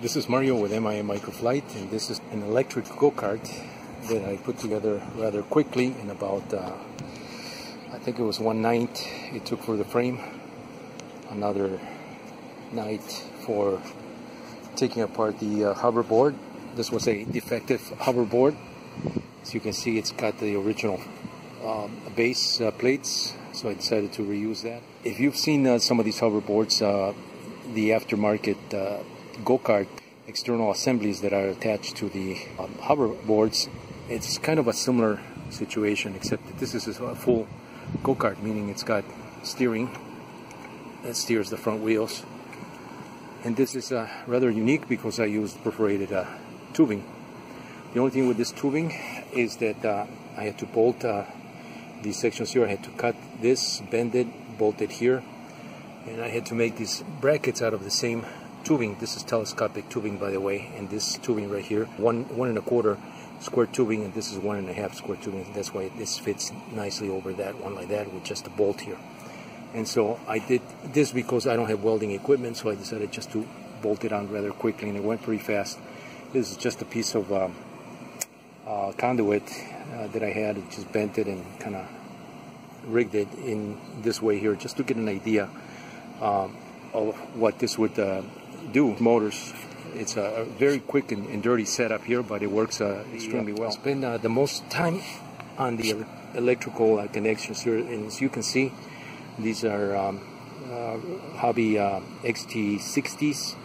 This is Mario with MIA Microflight, and this is an electric go-kart that I put together rather quickly in about, uh, I think it was one night it took for the frame, another night for taking apart the uh, hoverboard. This was a defective hoverboard. As you can see, it's got the original um, base uh, plates, so I decided to reuse that. If you've seen uh, some of these hoverboards, uh, the aftermarket uh, go-kart external assemblies that are attached to the um, hoverboards, it's kind of a similar situation, except that this is a full go-kart, meaning it's got steering that steers the front wheels. And this is uh, rather unique because I used perforated uh, tubing. The only thing with this tubing is that uh, I had to bolt uh, these sections here. I had to cut this, bend it, bolt it here, and I had to make these brackets out of the same tubing. This is telescopic tubing, by the way, and this tubing right here, one one and a quarter square tubing, and this is one and a half square tubing. That's why this fits nicely over that one like that with just a bolt here. And so I did this because I don't have welding equipment, so I decided just to bolt it on rather quickly, and it went pretty fast. This is just a piece of um, uh, conduit uh, that I had, just bent it and kind of rigged it in this way here, just to get an idea um, of what this would uh, do. Motors. It's a very quick and, and, dirty setup here, but it works uh, extremely well. I spend uh, the most time on the electrical uh, connections here, and as you can see, these are um, Hobby XT60s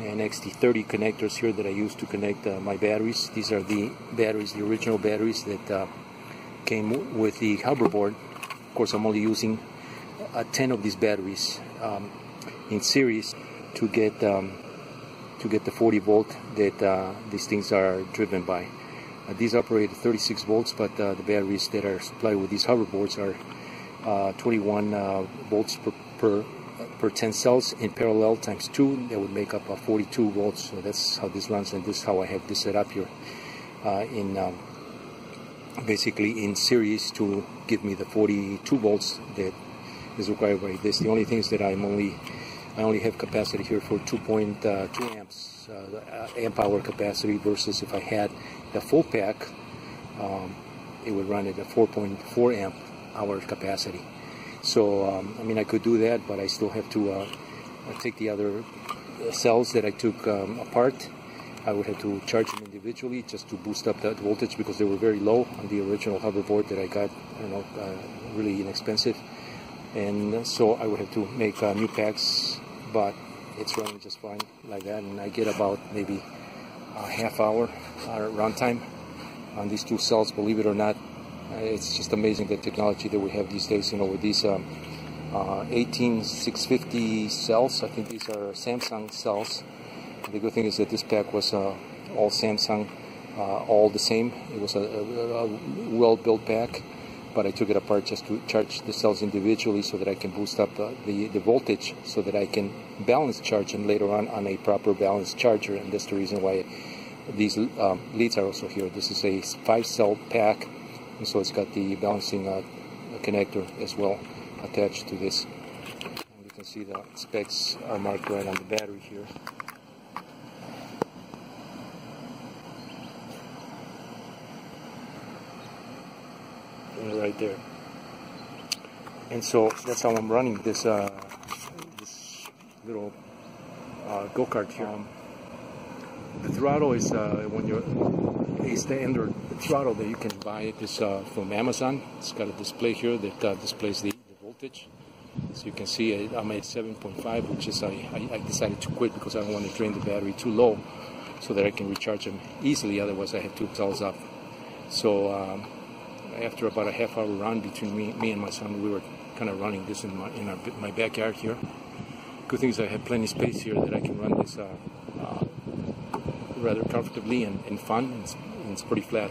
and XT30 connectors here that I use to connect uh, my batteries. These are the batteries, the original batteries that uh, came with the hoverboard. Of course, I'm only using uh, 10 of these batteries um, in series to get um, to get the 40 volt that uh, these things are driven by. Uh, these operate at 36 volts, but uh, the batteries that are supplied with these hoverboards are 21 volts per, per per 10 cells in parallel times 2 that would make up a 42 volts. So that's how this runs and this is how I have this set up here uh, in um, basically in series to give me the 42 volts that is required by this. The only thing is that I'm only I only have capacity here for 2.2 uh, amps uh, amp hour capacity versus if I had the full pack um, it would run at a 4.4 amp hour capacity so, um, I mean, I could do that, but I still have to uh, take the other cells that I took um, apart. I would have to charge them individually just to boost up that voltage because they were very low on the original hoverboard that I got, you know, uh, really inexpensive. And so I would have to make uh, new packs, but it's running just fine like that. And I get about maybe a half hour runtime on these two cells, believe it or not. Uh, it's just amazing the technology that we have these days. You know, with these um, uh, 18650 cells, I think these are Samsung cells. The good thing is that this pack was uh, all Samsung, uh, all the same. It was a, a, a well-built pack, but I took it apart just to charge the cells individually so that I can boost up uh, the, the voltage so that I can balance charge and later on on a proper balanced charger. And that's the reason why these um, leads are also here. This is a five-cell pack and so it's got the balancing uh, connector as well attached to this. And you can see the specs are marked right on the battery here. Right there. And so that's how I'm running this uh, this little uh, go-kart here. Um, the throttle is uh, when you're a standard throttle that you can buy it is uh, from Amazon. It's got a display here that uh, displays the, the, voltage. So you can see I'm at 7.5, which is I, I, decided to quit because I don't want to drain the battery too low so that I can recharge them easily. Otherwise, I have two cells up. So um, after about a half hour run between me, me and my son, we were kind of running this in my in our, my backyard here. Good thing is I have plenty of space here that I can run this uh, uh, rather comfortably and, and fun. It's, it's pretty flat.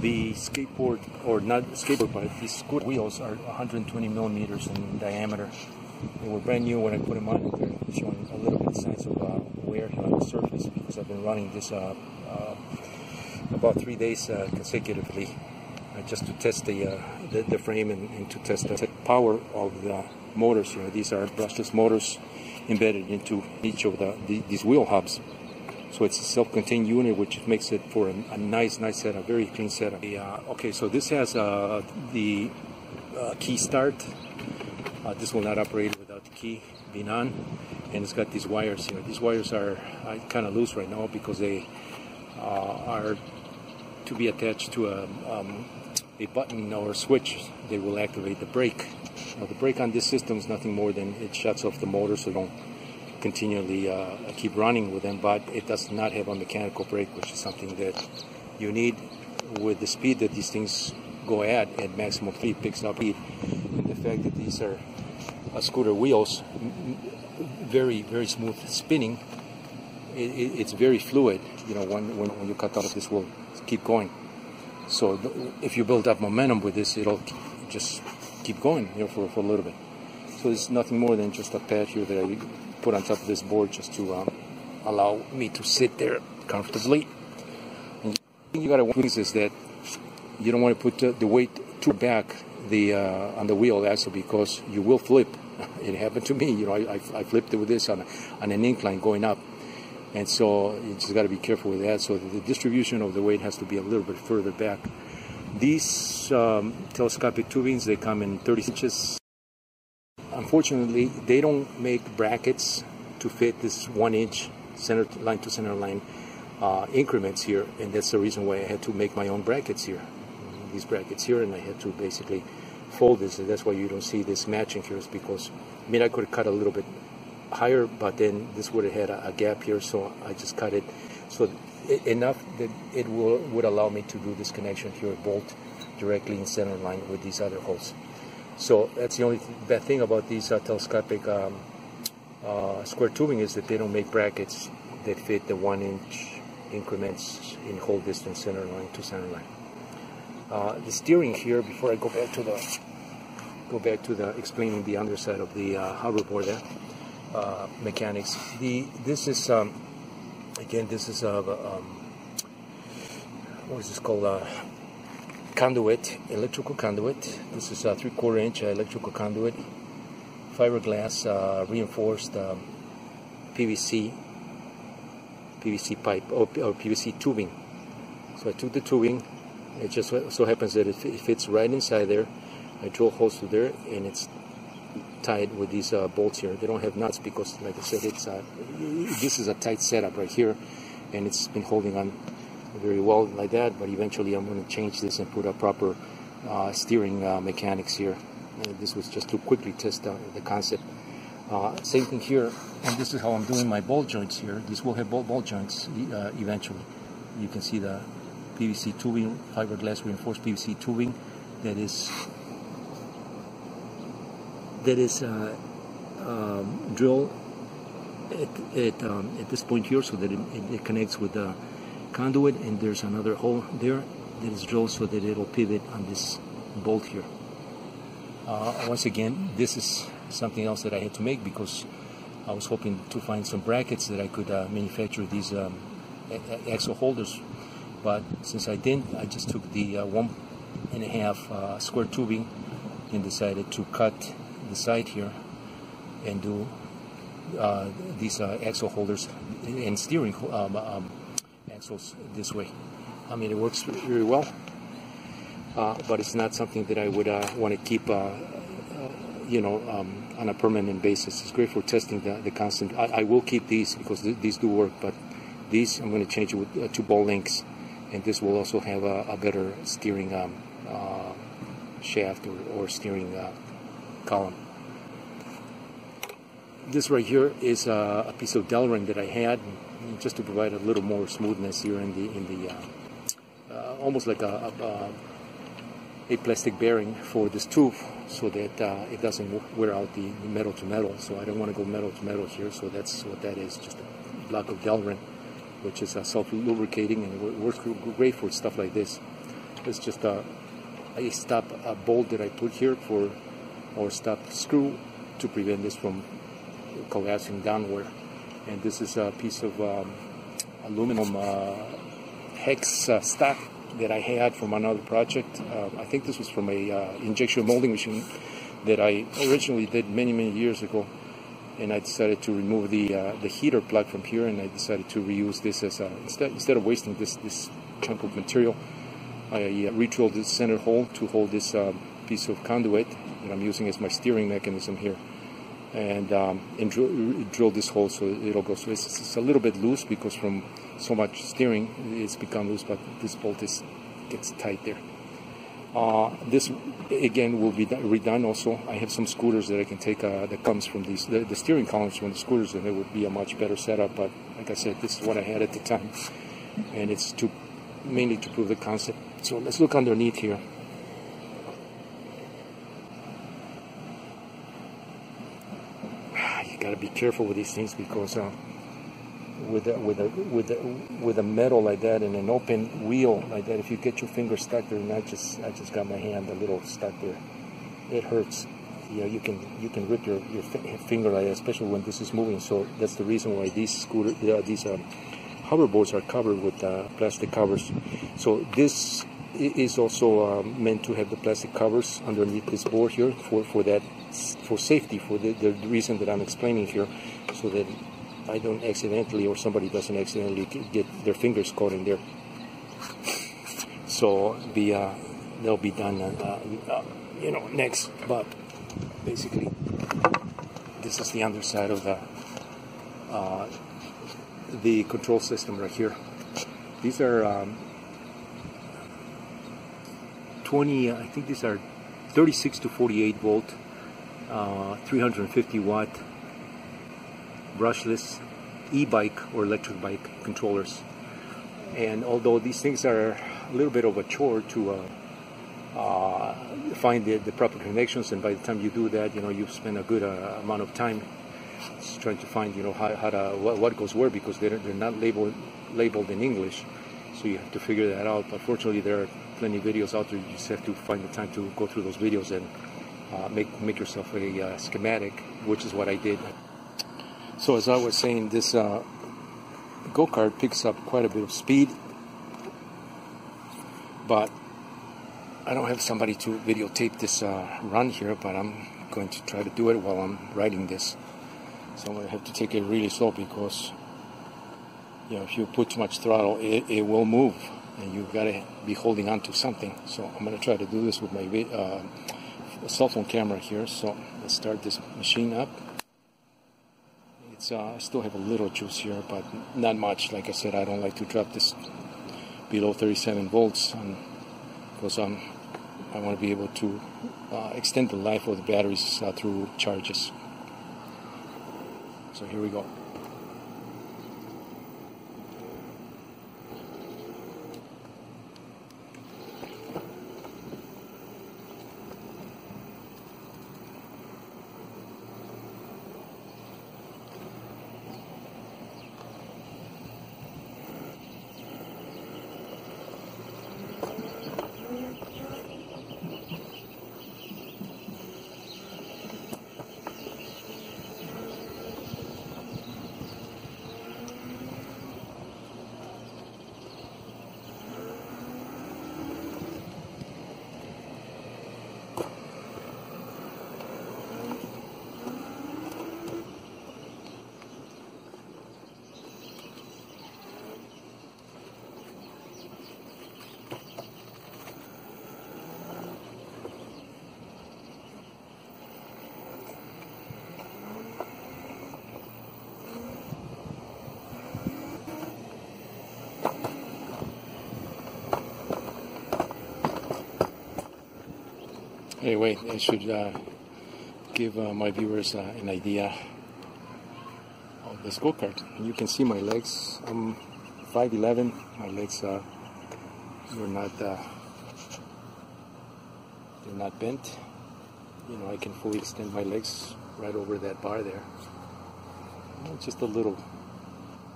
The skateboard, or not skateboard, but these scooter wheels are 120 millimeters in diameter. They were brand new when I put them on. They're showing a little bit signs of uh, wear here on the surface because I've been running this uh, uh, about three days uh, consecutively just to test the, uh, the, the frame and, and, to test the power of the motors here. These are brushless motors embedded into each of the, the these wheel hubs. So it's a self-contained unit, which makes it for a, a nice, nice setup, very clean setup. Uh, okay, so this has uh, the uh, key start. Uh, this will not operate without the key being on, and it's got these wires here. These wires are uh, kind of loose right now because they uh, are to be attached to a, um, a button or a switch that will activate the brake. Now, the brake on this system is nothing more than it shuts off the motor so don't continually uh, keep running with them, but it does not have a mechanical brake, which is something that you need with the speed that these things go at at maximum speed picks up speed. And the fact that these are uh, scooter wheels very very smooth spinning it, it, it's very fluid you know when, when, when you cut out of this will keep going so if you build up momentum with this it'll just keep going you know for, for a little bit so it's nothing more than just a pad here that I put on top of this board just to um, allow me to sit there comfortably. And you gotta watch is that you don't want to put the, the weight too back the uh, on the wheel also because you will flip. It happened to me. You know, I, I, I flipped it with this on, on an incline going up. And so you just got to be careful with that. So the distribution of the weight has to be a little bit further back. These um, telescopic tubings, they come in 30 inches unfortunately, they don't make brackets to fit this one inch center line to center line uh, increments here, and that's the reason why I had to make my own brackets here. These brackets here, and I had to basically fold this. And that's why you don't see this matching here, is because I mean I could cut a little bit higher, but then this would have had a, a gap here, so I just cut it so it, enough that it will, would allow me to do this connection here, bolt directly in center line with these other holes. So that's the only bad thing about these uh, telescopic um, uh, square tubing is that they don't make brackets that fit the one inch increments in hole distance center line to center line. Uh, the steering here, before I go back to the go back to the explaining the underside of the uh, hoverboard there, uh, mechanics. The this is um, again this is a um, what is this called uh, conduit, electrical conduit. This is a three quarter inch electrical conduit, fiberglass uh, reinforced um, PVC, PVC pipe or, or, PVC tubing. So I took the tubing. It just so happens that it fits right inside there. I drill holes through there, and it's tied with these uh, bolts here. They don't have nuts because, like I said, it's uh, this is a tight setup right here, and it's been holding on very well like that, but eventually I'm going to change this and put a proper uh, steering uh, mechanics here. And this was just to quickly test uh, the concept. Uh, same thing here, and this is how I'm doing my ball joints here. These will have ball, ball joints uh, eventually. You can see the PVC tubing, fiberglass reinforced PVC tubing that is that is uh, um, drilled at, at, um, at, this point here so that it, it, it connects with the conduit and there's another hole there that is drilled so that it'll pivot on this bolt here. Uh, once again, this is something else that I had to make because I was hoping to find some brackets that I could uh, manufacture these um, axle holders. But since I didn't, I just took the uh, one and a half uh, square tubing and decided to cut the side here and do uh, these uh, axle holders and steering um, um, axles this way. I mean, it works very well, uh, but it's not something that I would uh, want to keep, uh, uh, you know, um, on a permanent basis. It's great for testing the, the constant. I, I will keep these because th these do work, but these I'm going to change it with two ball links, and this will also have a, a better steering um, shaft or, or steering column this right here is a, a piece of Delrin that I had just to provide a little more smoothness here in the in the uh, uh, almost like a, a, a, plastic bearing for this tube so that uh, it doesn't wear out the metal to metal. So I don't want to go metal to metal here. So that's what that is, just a block of Delrin, which is self-lubricating and works great for stuff like this. It's just a, a stop a bolt that I put here for or stop screw to prevent this from collapsing downward and this is a piece of um, aluminum uh, hex uh, stack that I had from another project. Uh, I think this was from a uh, injection molding machine that I originally did many many years ago, and I decided to remove the uh, the heater plug from here, and I decided to reuse this as a, instead instead of wasting this this chunk of material, I uh, re-drilled the center hole to hold this uh, piece of conduit that I'm using as my steering mechanism here, and um, and drill, drill this hole so it'll go. So it's, it's, a little bit loose because from so much steering it's become loose, but this bolt is gets tight there. Uh, this again will be redone also. I have some scooters that I can take uh, that comes from these the, the, steering columns from the scooters and it would be a much better setup. But like I said, this is what I had at the time, and it's to mainly to prove the concept. So let's look underneath here. You gotta be careful with these things because. Uh, with a, with a with a, with a metal like that and an open wheel like that, if you get your finger stuck there, and I just I just got my hand a little stuck there, it hurts. You you can you can rip your, your finger like that, especially when this is moving. So that's the reason why these scooter uh, these uh, hoverboards are covered with uh, plastic covers. So this is also uh, meant to have the plastic covers underneath this board here for for that for safety for the, the reason that I'm explaining here, so that I don't accidentally or somebody doesn't accidentally get their fingers caught in there. So be uh, they'll be done, uh, uh, you know, next. But basically, this is the underside of the uh, the control system right here. These are um, 20. I think these are 36 to 48 volt, uh, 350 watt brushless e-bike or electric bike controllers. And although these things are a little bit of a chore to uh, uh, find the, the, proper connections, and by the time you do that, you know you've spent a good uh, amount of time trying to find you know how, how to what, what, goes where because they're, they're not labeled labeled in English, so you have to figure that out. But fortunately, there are plenty of videos out there. You just have to find the time to go through those videos and uh, make make yourself a uh, schematic, which is what I did. So as I was saying, this uh, go-kart picks up quite a bit of speed, but I don't have somebody to videotape this uh, run here, but I'm going to try to do it while I'm riding this. So I'm going to have to take it really slow because, you know, if you put too much throttle, it, it will move, and you've got to be holding on to something. So I'm going to try to do this with my uh, cell phone camera here. So let's start this machine up. It's uh, I still have a little juice here, but not much. Like I said, I don't like to drop this below 37 volts because um, I want to be able to uh, extend the life of the batteries uh, through charges. So here we go. Anyway, I should uh, give uh, my viewers uh, an idea of this go-kart. You can see my legs. I'm 5'11". My legs are they're not uh, they're not bent. You know, I can fully extend my legs right over that bar there. Just a little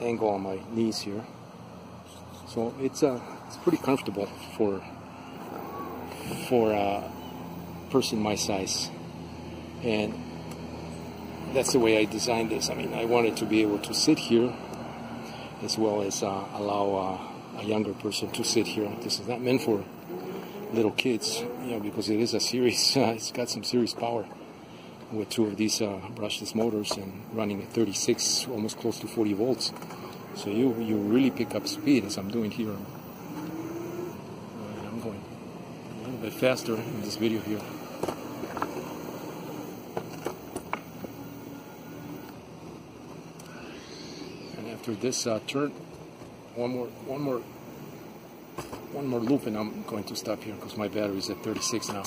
angle on my knees here. So it's uh, it's pretty comfortable for for uh, person my size. And that's the way I designed this. I mean, I wanted to be able to sit here as well as uh, allow uh, a younger person to sit here. This is not meant for little kids, you know, because it is a series. Uh, it's got some serious power. with two of these uh, brushless motors and running at 36, almost close to 40 volts. So you you really pick up speed as I'm doing here. I'm going a little bit faster in this video here. And after this uh, turn, one more one more one more loop and I'm going to stop here because my battery is at 36 now.